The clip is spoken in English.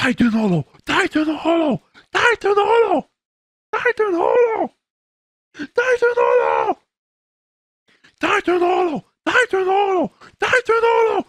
Titan Hollow! Titan Hollow! Titan Hollow! Titan Hollow! Titan Hollow! Titan Hollow! Titan Hollow! Titan Hollow!